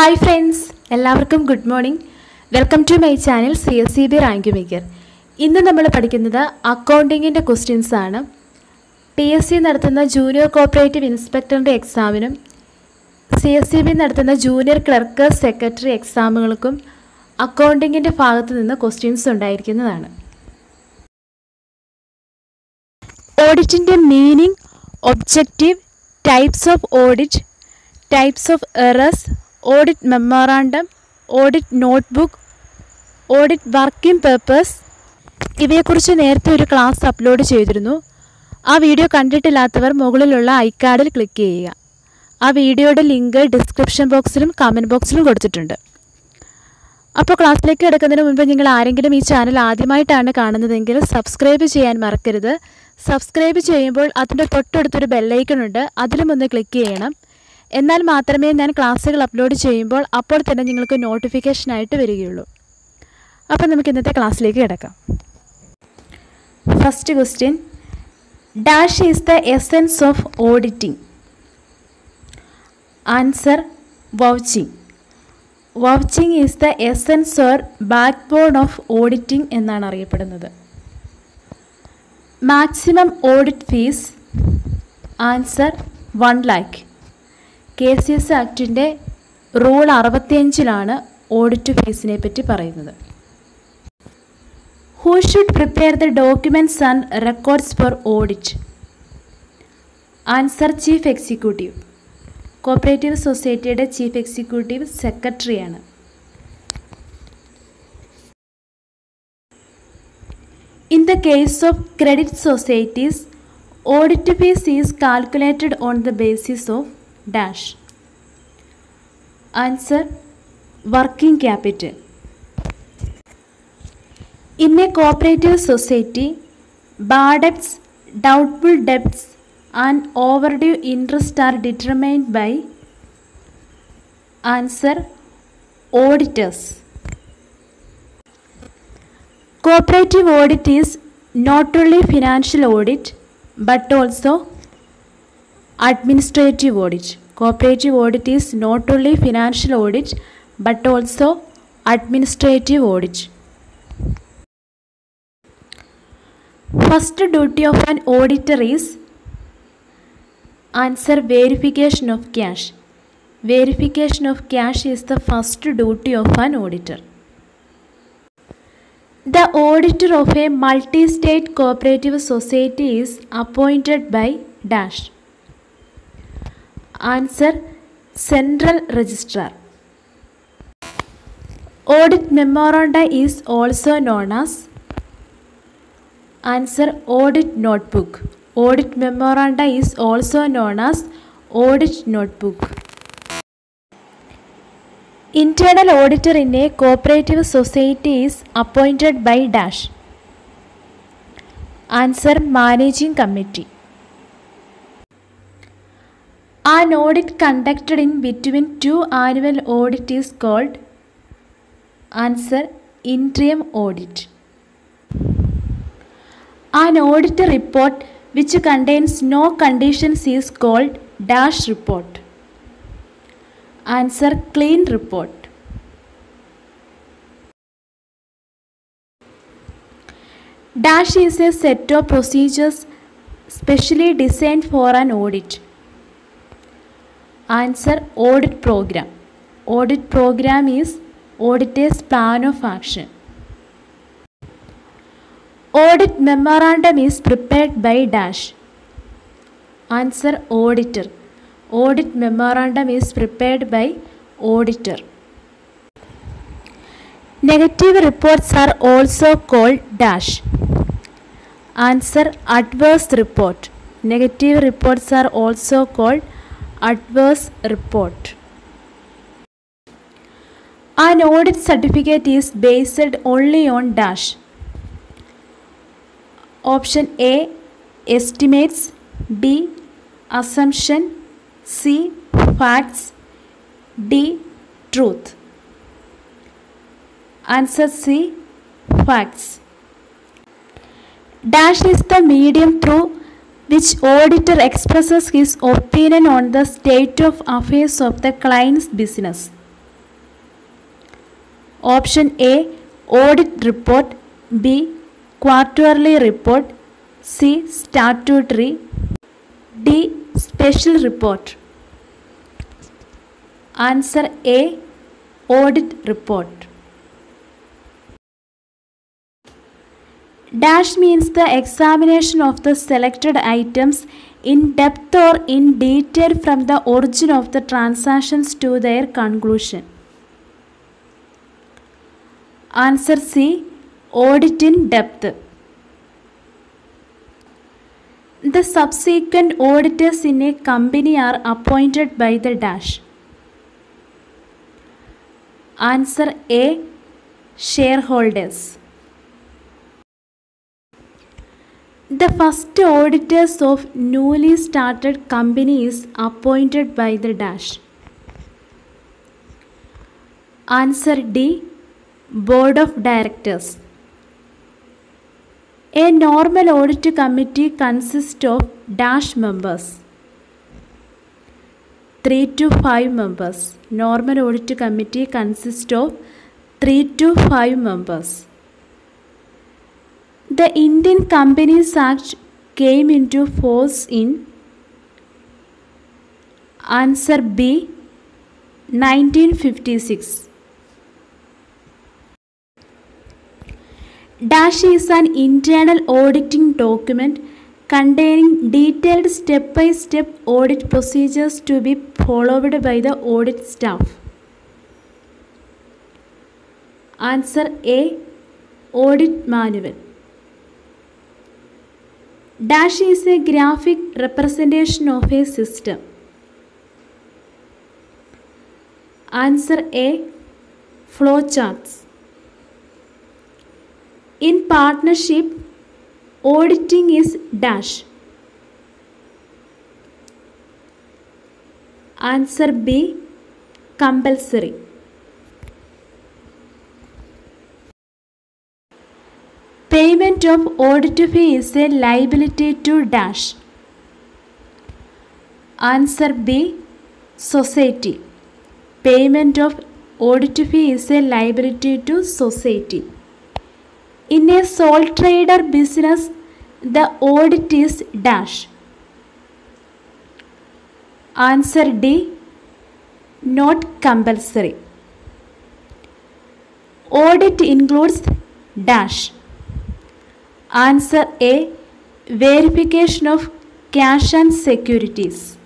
Hi friends എല്ലാവർക്കും good morning welcome to my channel C S C B rank maker ഇന്ന് നമ്മൾ പഠിക്കുന്നത് അക്കൗണ്ടിങ്ങിന്റെ ക്വസ്റ്റ്യൻസ് ആണ്. പി എസ് സി നടത്തുന്ന ജൂനിയർ കോപ്പറേറ്റീവ് ഇൻസ്പെക്ടറിന്റെ എക്സാമിനും സി എസ് സി ബി നടത്തുന്ന ജൂനിയർ ക്ലർക്ക് സെക്രട്ടറി എക്സാമുകൾക്കും അക്കൗണ്ടിങ്ങിന്റെ ഭാഗത്തു നിന്ന് ക്വസ്റ്റ്യൻസ് ഉണ്ടായിരിക്കുന്നതാണ്. ഓഡിറ്റിന്റെ meaning objective types of audit types of errors audit memorandum audit notebook audit working papers ഇവയെക്കുറിച്ച് നേരത്തെ ഒരു ക്ലാസ് അപ്ലോഡ് ചെയ്തിരുന്നു. ആ വീഡിയോ കണ്ടിട്ടില്ലാത്തവർ മുകളിലുള്ള ഐക്കാർഡിൽ ക്ലിക്ക് ചെയ്യുക. ആ വീഡിയോയുടെ ലിങ്ക് ഡിസ്ക്രിപ്ഷൻ ബോക്സിലും കമന്റ് ബോക്സിലും കൊടുത്തിട്ടുണ്ട്. അപ്പോൾ ക്ലാസ്സിലേക്ക് കിടക്കുന്നതിന് മുൻപ് നിങ്ങൾ ആരെങ്കിലും ഈ ചാനൽ ആദ്യമായിട്ടാണ് കാണുന്നതെങ്കിൽ സബ്സ്ക്രൈബ് ചെയ്യാൻ മറക്കരുത്. സബ്സ്ക്രൈബ് ചെയ്യുമ്പോൾ അതിന്റെ തൊട്ടടുത്തൊരു ബെല്ലൈക്കൺ ഉണ്ട്. അതിലും ഒന്ന് ക്ലിക്ക് ചെയ്യണം. എന്നാൽ മാത്രമേ ഞാൻ ക്ലാസ്സുകൾ അപ്ലോഡ് ചെയ്യുമ്പോൾ അപ്പോൾ തന്നെ നിങ്ങൾക്ക് നോട്ടിഫിക്കേഷനായിട്ട് വരികയുള്ളൂ. അപ്പോൾ നമുക്ക് ഇന്നത്തെ ക്ലാസ്സിലേക്ക് കിടക്കാം. First question dash is the essence of auditing answer vouching vouching is the essence or backbone of auditing എന്നാണ് അറിയപ്പെടുന്നത്. Maximum audit fees answer one lakh K C S ആക്ടിന്റെ rule അറുപത്തിയഞ്ചിലാണ് ഓഡിറ്റ് ഫീസിനെ പറ്റി പറയുന്നത്. Who should prepare the documents and records for audit answer chief executive cooperative സൊസൈറ്റിയുടെ chief executive സെക്രട്ടറിയാണ് in the case of credit societies audit fees is calculated on the basis of dash. Answer Working capital. In a cooperative society, bad debts, doubtful debts, and overdue interest are determined by Answer Auditors. Cooperative audit is not only financial audit but also administrative audit. Cooperative audit is not only financial audit but also administrative audit. First duty of an auditor is answer verification of cash. Verification of cash is the first duty of an auditor. The auditor of a multi-state cooperative society is appointed by dash answer central registrar. Audit memoranda is also known as answer audit notebook. Audit memoranda is also known as audit notebook. Internal auditor in a cooperative society is appointed by dash. Answer managing committee. An audit conducted in between two annual audits is called answer interim audit. An audit report which contains no conditions is called dash report. Answer clean report. Dash is a set of procedures specially designed for an audit. Answer audit program. Audit program is auditor's plan of action. Audit memorandum is prepared by dash. Answer auditor. Audit memorandum is prepared by auditor. Negative reports are also called dash. Answer adverse report. Negative reports are also called adverse report. An audit certificate is based only on dash. Option A estimates, B assumption, C facts, D truth. Answer C facts. Dash is the medium through which auditor expresses his opinion on the state of affairs of the client's business. Option A Audit report, B Quarterly report, C Statutory, D Special report. Answer A Audit report. Dash means the examination of the selected items in depth or in detail from the origin of the transactions to their conclusion. Answer C. Audit in depth. The subsequent auditors in a company are appointed by the dash. Answer A. Shareholders. The first auditors of newly started companies appointed by the dash. Answer D. Board of Directors. A normal audit committee consists of dash members. 3 to 5 members. Normal audit committee consists of 3 to 5 members. The Indian Companies Act came into force in answer B 1956. Dash is an internal auditing document containing detailed step by step audit procedures to be followed by the audit staff. Answer A Audit Manual. Dash is a graphic representation of a system. Answer A Flowcharts. In partnership, auditing is dash. Answer B compulsory. Payment of audit fee is a liability to dash. Answer B society. Payment of audit fee is a liability to society. In a sole trader business, the audit is dash. Answer D not compulsory. Audit includes dash. Answer A verification of cash and securities.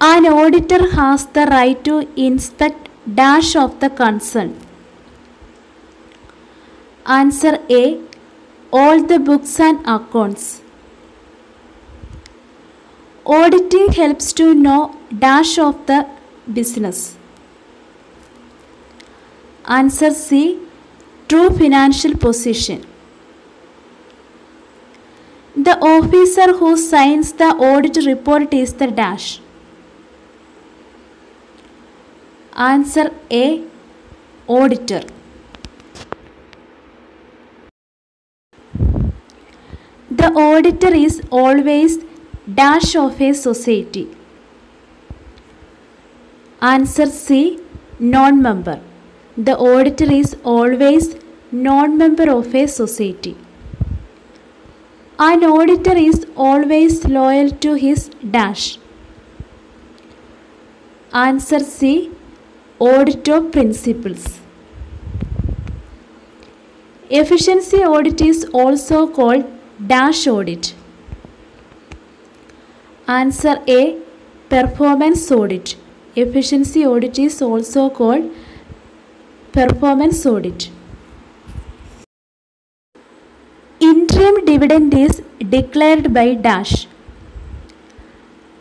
An auditor has the right to inspect dash of the concern. Answer A all the books and accounts. Auditing helps to know dash of the business. Answer C true financial position. The officer who signs the audit report is the dash. Answer A auditor. The auditor is always dash of a society. Answer C non member. The auditor is always non-member of a society. An auditor is always loyal to his dash. Answer C. Audit of principles. Efficiency audit is also called dash audit. Answer A. Performance audit. Efficiency audit is also called performance audit. Interim dividend is declared by dash.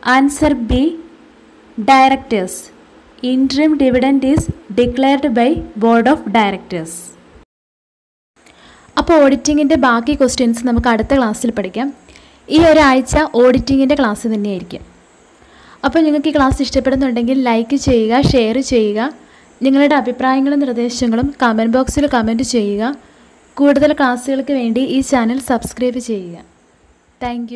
Answer B. Directors. Interim dividend is declared by board of directors. അപ്പോൾ ഓഡിറ്റിങ്ങിന്റെ ബാക്കി questions നമുക്ക് അടുത്ത ക്ലാസ്സിൽ പഠിക്കാം ഈ ഒരാഴ്ച ഓഡിറ്റിങ്ങിന്റെ class തന്നെയായിരിക്കും അപ്പോൾ നിങ്ങൾക്ക് ഈ ക്ലാസ് ഇഷ്ടപ്പെടുന്നുണ്ടെങ്കിൽ ലൈക്ക് ചെയ്യുക ഷെയർ ചെയ്യുക നിങ്ങളുടെ അഭിപ്രായങ്ങളും നിർദ്ദേശങ്ങളും കമന്റ് ബോക്സിൽ കമന്റ് ചെയ്യുക കൂടുതൽ ക്ലാസ്സുകൾക്ക് വേണ്ടി ഈ ചാനൽ സബ്സ്ക്രൈബ് ചെയ്യുക. താങ്ക്